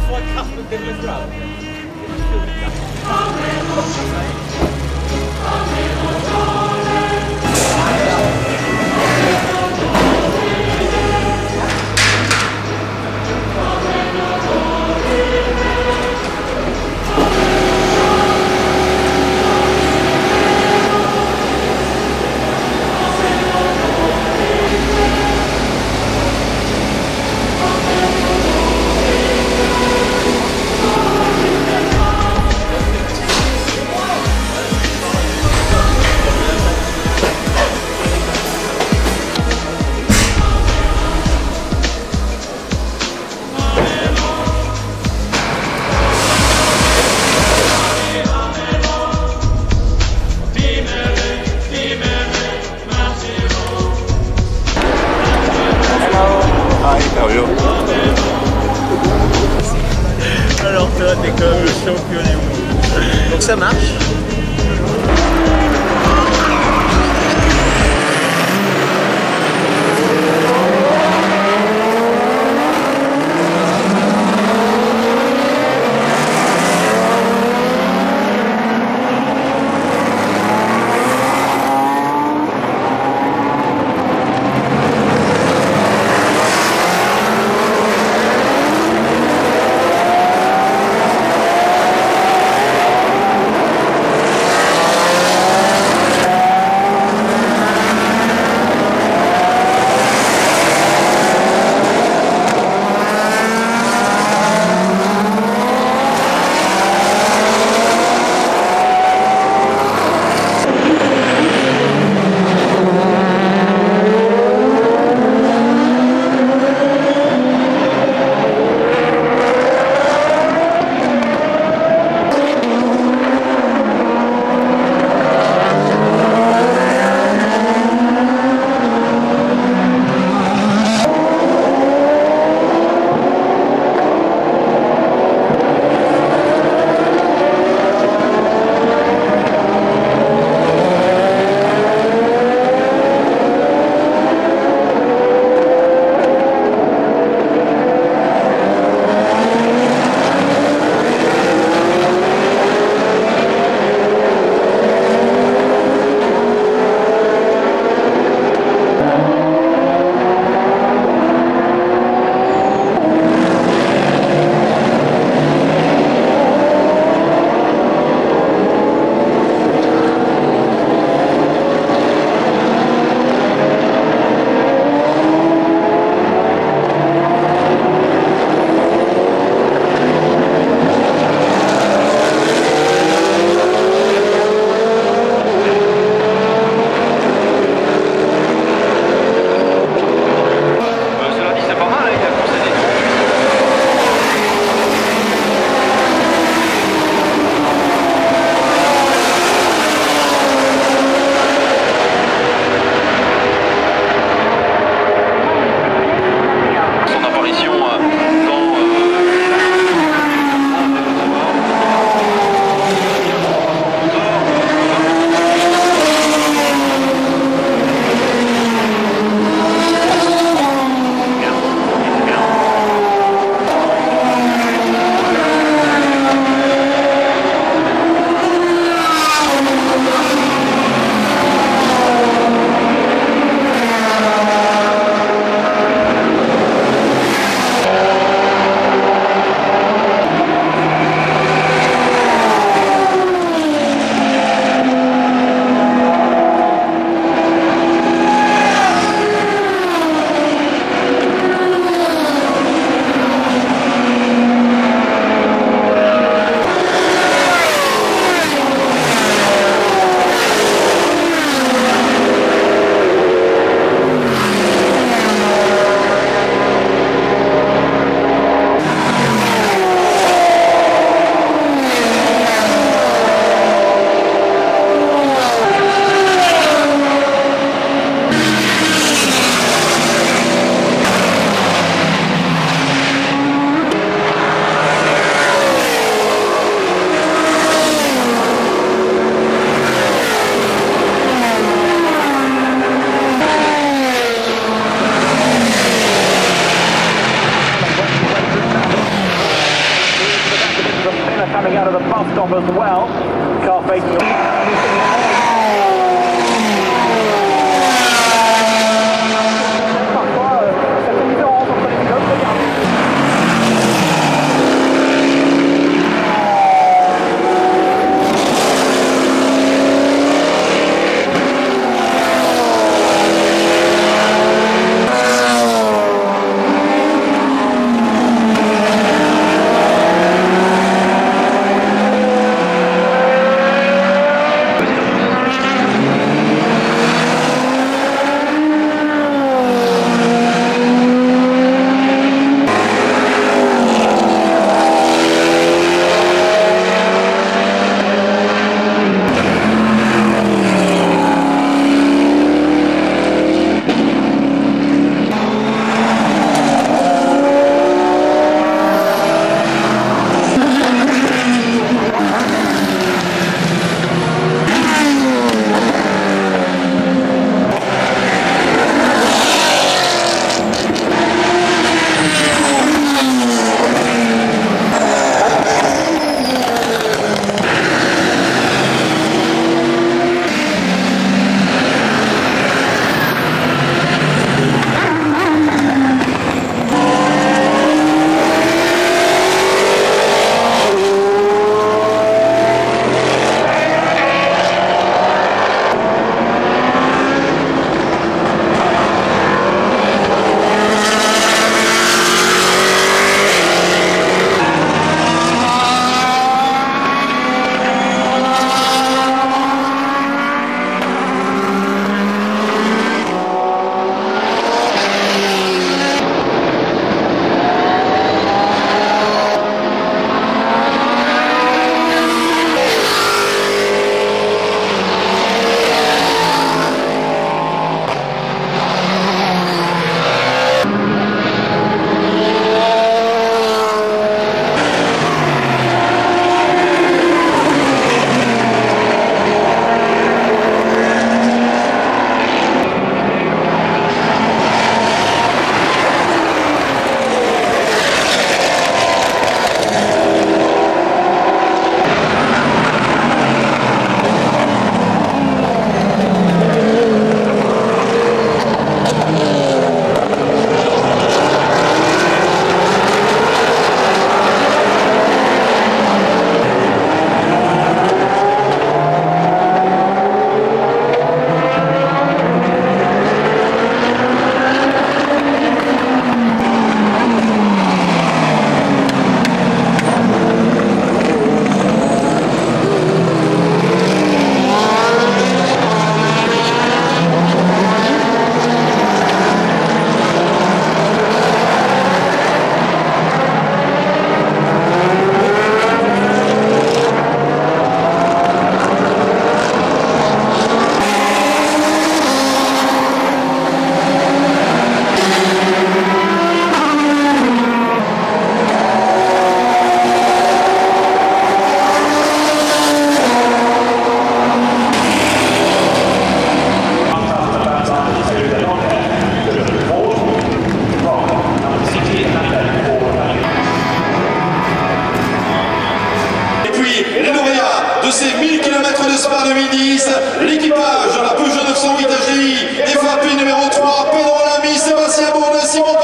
få en kaffe med Billy Brown. Hi, stop as well. Car facing l'équipage